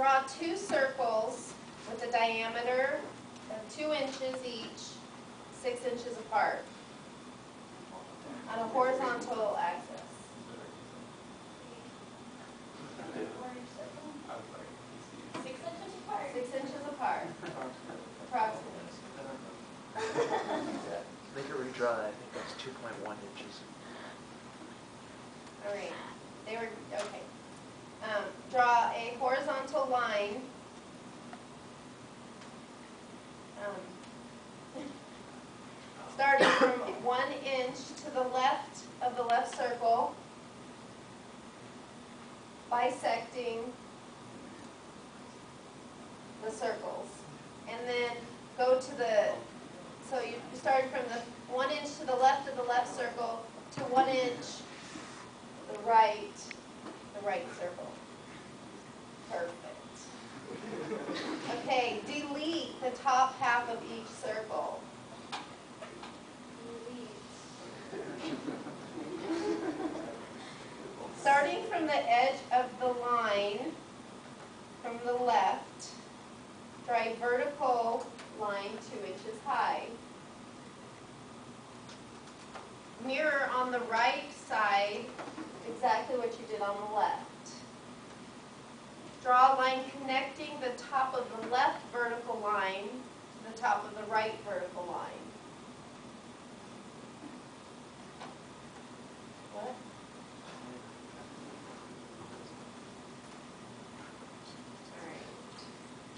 Draw two circles with a diameter of two inches each, six inches apart, on a horizontal axis. Six inches apart. Six inches apart, approximately. Make it redraw, I think that's two point one inches. All right, they were, okay. Um, draw a um, Starting from one inch to the left of the left circle, bisecting the circles. And then go to the, so you started from the one inch to the left of the left circle to one inch the right, the right circle. Perfect. Okay, delete the top half of each circle. Starting from the edge of the line, from the left, draw a vertical line two inches high. Mirror on the right side exactly what you did on the left. Draw a line connecting the top of the left vertical line to the top of the right vertical line. What?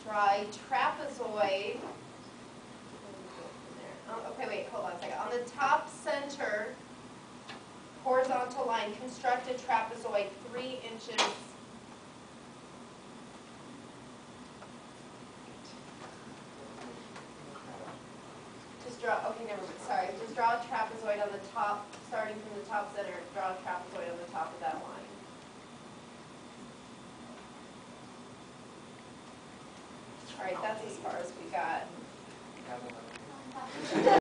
Alright. Draw trapezoid. Oh, okay, wait, hold on a second. On the top center, horizontal line, construct a trapezoid three inches. Draw, okay, never mind, sorry, just draw a trapezoid on the top, starting from the top center, draw a trapezoid on the top of that line. All right, that's as far as we got.